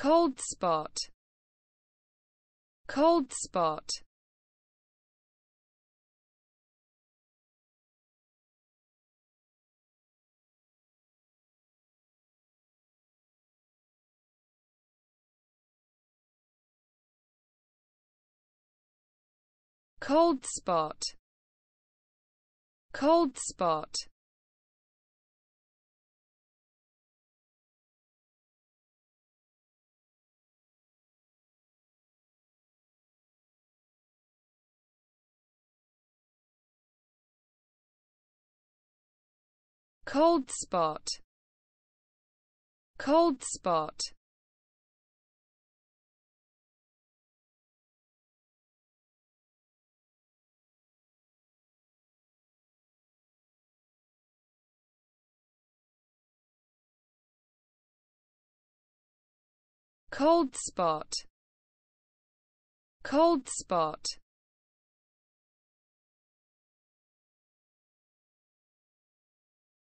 cold spot cold spot cold spot cold spot cold spot cold spot cold spot cold spot